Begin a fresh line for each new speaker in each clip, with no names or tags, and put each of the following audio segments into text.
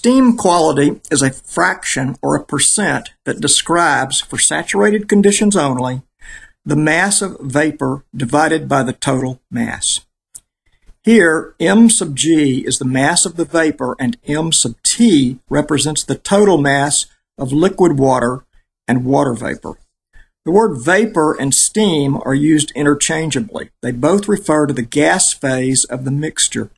Steam quality is a fraction or a percent that describes, for saturated conditions only, the mass of vapor divided by the total mass. Here, m sub g is the mass of the vapor and m sub t represents the total mass of liquid water and water vapor. The word vapor and steam are used interchangeably. They both refer to the gas phase of the mixture.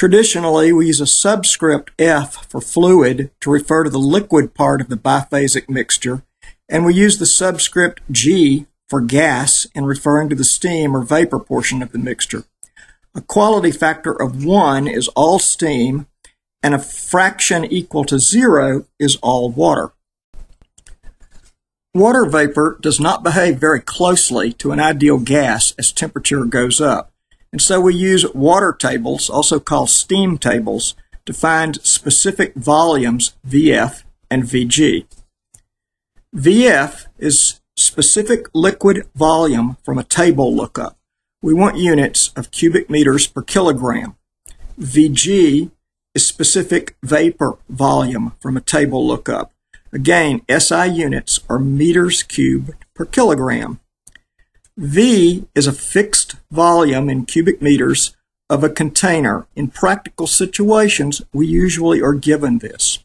Traditionally, we use a subscript F for fluid to refer to the liquid part of the biphasic mixture, and we use the subscript G for gas in referring to the steam or vapor portion of the mixture. A quality factor of 1 is all steam, and a fraction equal to 0 is all water. Water vapor does not behave very closely to an ideal gas as temperature goes up, and so we use water tables, also called steam tables, to find specific volumes VF and VG. VF is specific liquid volume from a table lookup. We want units of cubic meters per kilogram. VG is specific vapor volume from a table lookup. Again, SI units are meters cubed per kilogram. V is a fixed volume in cubic meters of a container. In practical situations, we usually are given this.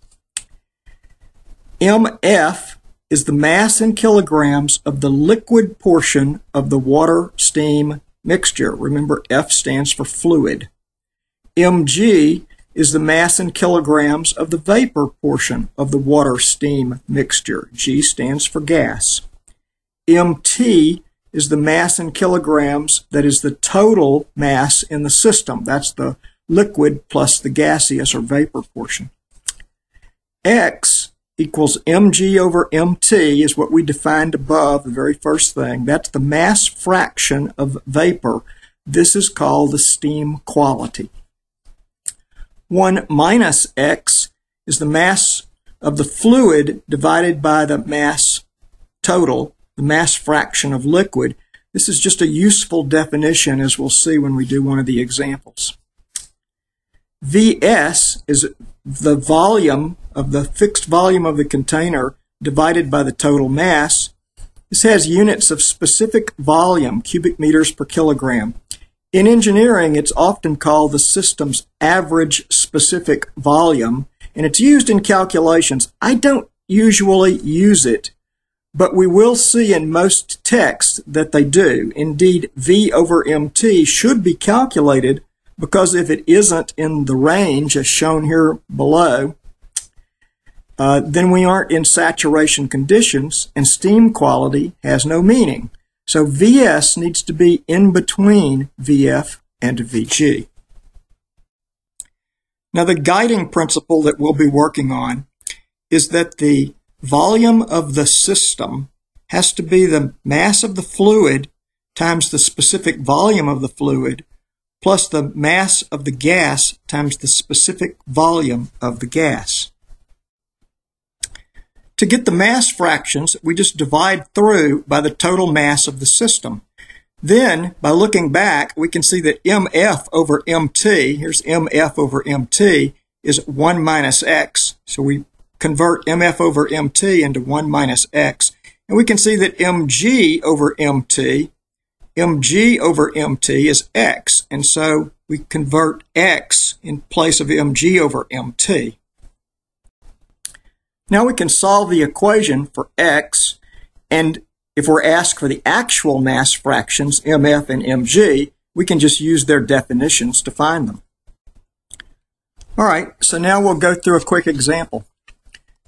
MF is the mass in kilograms of the liquid portion of the water-steam mixture. Remember, F stands for fluid. mg is the mass in kilograms of the vapor portion of the water-steam mixture. G stands for gas. mt is the mass in kilograms that is the total mass in the system. That's the liquid plus the gaseous or vapor portion. X equals mg over mt is what we defined above, the very first thing. That's the mass fraction of vapor. This is called the steam quality. 1 minus x is the mass of the fluid divided by the mass total, the mass fraction of liquid. This is just a useful definition as we'll see when we do one of the examples. Vs is the volume of the fixed volume of the container divided by the total mass. This has units of specific volume, cubic meters per kilogram. In engineering, it's often called the system's average specific volume, and it's used in calculations. I don't usually use it, but we will see in most texts that they do. Indeed, V over MT should be calculated because if it isn't in the range as shown here below, uh, then we aren't in saturation conditions and steam quality has no meaning. So Vs needs to be in between Vf and Vg. Now the guiding principle that we'll be working on is that the volume of the system has to be the mass of the fluid times the specific volume of the fluid plus the mass of the gas times the specific volume of the gas. To get the mass fractions, we just divide through by the total mass of the system. Then, by looking back, we can see that mf over mt, here's mf over mt, is 1 minus x. So we convert mf over mt into 1 minus x. And we can see that mg over mt, mg over mt is x. And so we convert x in place of mg over mt. Now we can solve the equation for x, and if we're asked for the actual mass fractions, mf and mg, we can just use their definitions to find them. All right, so now we'll go through a quick example.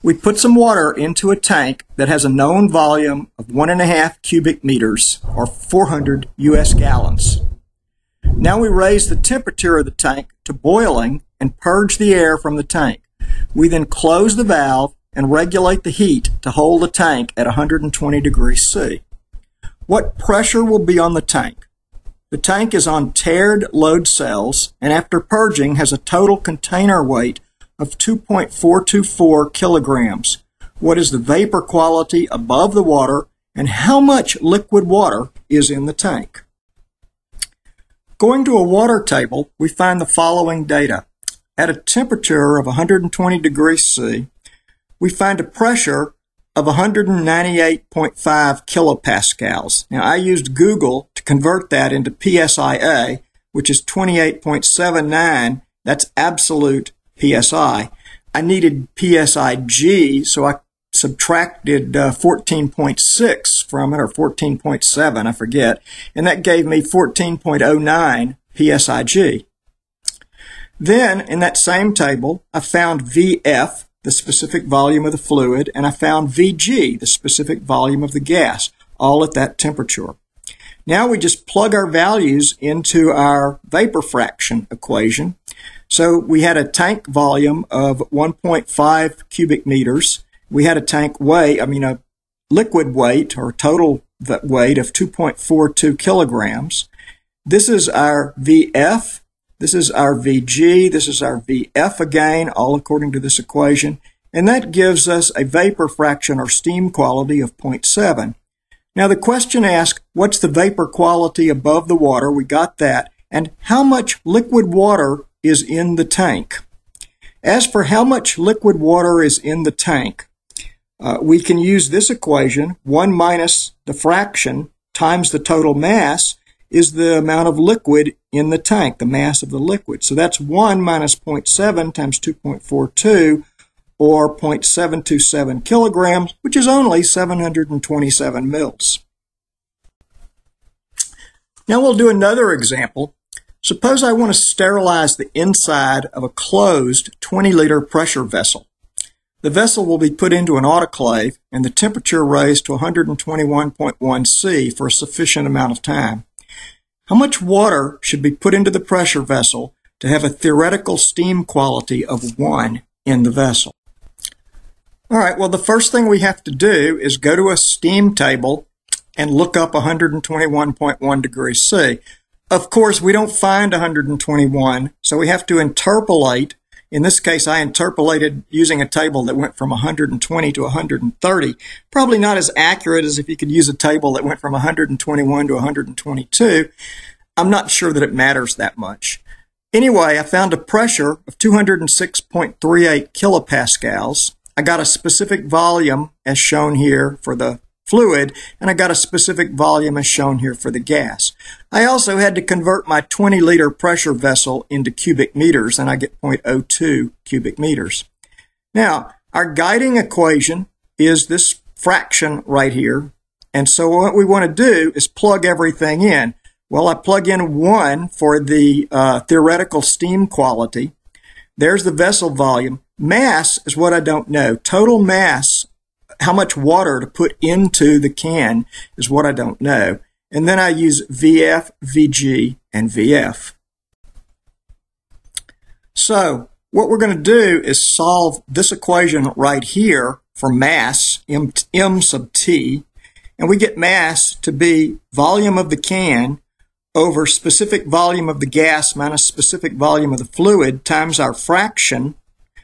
We put some water into a tank that has a known volume of one and a half cubic meters, or 400 US gallons. Now we raise the temperature of the tank to boiling and purge the air from the tank. We then close the valve and regulate the heat to hold the tank at 120 degrees C. What pressure will be on the tank? The tank is on tared load cells and after purging has a total container weight of 2.424 kilograms. What is the vapor quality above the water and how much liquid water is in the tank? Going to a water table, we find the following data. at a temperature of 120 degrees C, we find a pressure of 198.5 kilopascals. Now, I used Google to convert that into PSIA, which is 28.79. That's absolute PSI. I needed PSIG, so I subtracted uh, 14.6 from it, or 14.7, I forget, and that gave me 14.09 PSIG. Then, in that same table, I found VF, the specific volume of the fluid, and I found VG, the specific volume of the gas, all at that temperature. Now we just plug our values into our vapor fraction equation. So we had a tank volume of 1.5 cubic meters. We had a tank weight, I mean a liquid weight or total weight of 2.42 kilograms. This is our VF, this is our VG, this is our VF again, all according to this equation, and that gives us a vapor fraction or steam quality of 0.7. Now the question asks, what's the vapor quality above the water? We got that. And how much liquid water is in the tank? As for how much liquid water is in the tank, uh, we can use this equation, 1 minus the fraction times the total mass, is the amount of liquid in the tank, the mass of the liquid. So that's 1 minus 0.7 times 2.42, or 0.727 kilograms, which is only 727 mils. Now we'll do another example. Suppose I want to sterilize the inside of a closed 20 liter pressure vessel. The vessel will be put into an autoclave and the temperature raised to 121.1 C for a sufficient amount of time. How much water should be put into the pressure vessel to have a theoretical steam quality of 1 in the vessel? All right, well, the first thing we have to do is go to a steam table and look up 121.1 degrees C. Of course, we don't find 121, so we have to interpolate. In this case, I interpolated using a table that went from 120 to 130. Probably not as accurate as if you could use a table that went from 121 to 122. I'm not sure that it matters that much. Anyway, I found a pressure of 206.38 kilopascals. I got a specific volume as shown here for the fluid, and I got a specific volume as shown here for the gas. I also had to convert my 20 liter pressure vessel into cubic meters, and I get 0.02 cubic meters. Now, our guiding equation is this fraction right here, and so what we want to do is plug everything in. Well, I plug in 1 for the uh, theoretical steam quality. There's the vessel volume. Mass is what I don't know. Total mass, how much water to put into the can is what I don't know. And then I use VF, VG, and VF. So what we're going to do is solve this equation right here for mass, M, M sub T, and we get mass to be volume of the can over specific volume of the gas minus specific volume of the fluid times our fraction,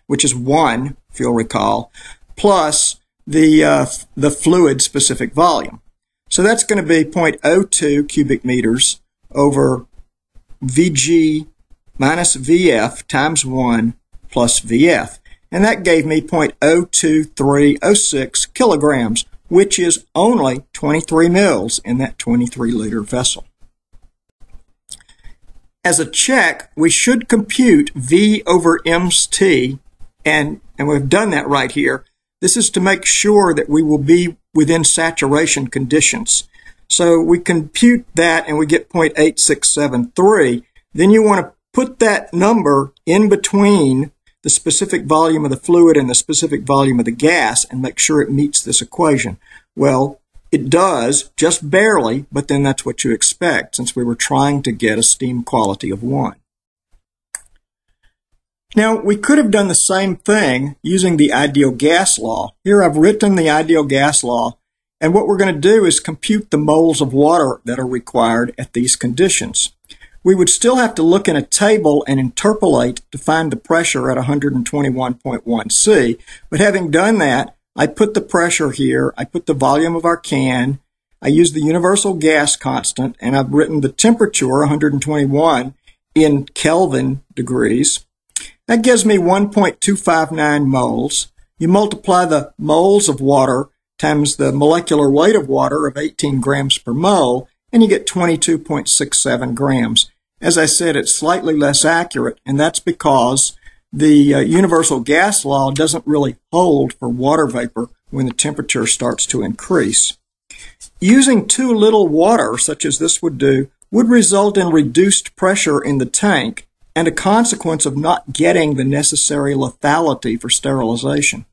which is 1, if you'll recall, plus the, uh, the fluid specific volume. So that's going to be 0.02 cubic meters over Vg minus Vf times 1 plus Vf. And that gave me 0.02306 kilograms, which is only 23 mils in that 23 liter vessel. As a check, we should compute V over M's T and, and we've done that right here. This is to make sure that we will be within saturation conditions. So we compute that and we get 0.8673. Then you want to put that number in between the specific volume of the fluid and the specific volume of the gas and make sure it meets this equation. Well, it does, just barely, but then that's what you expect since we were trying to get a steam quality of 1. Now, we could have done the same thing using the ideal gas law. Here I've written the ideal gas law, and what we're going to do is compute the moles of water that are required at these conditions. We would still have to look in a table and interpolate to find the pressure at 121.1 C, but having done that, I put the pressure here, I put the volume of our can, I use the universal gas constant, and I've written the temperature, 121, in Kelvin degrees, That gives me 1.259 moles. You multiply the moles of water times the molecular weight of water of 18 grams per mole, and you get 22.67 grams. As I said, it's slightly less accurate, and that's because the uh, universal gas law doesn't really hold for water vapor when the temperature starts to increase. Using too little water, such as this would do, would result in reduced pressure in the tank and a consequence of not getting the necessary lethality for sterilization.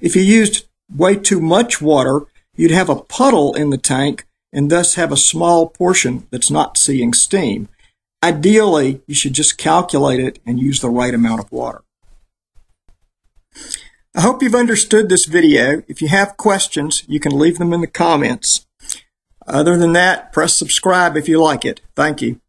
If you used way too much water, you'd have a puddle in the tank and thus have a small portion that's not seeing steam. Ideally, you should just calculate it and use the right amount of water. I hope you've understood this video. If you have questions, you can leave them in the comments. Other than that, press subscribe if you like it. Thank you.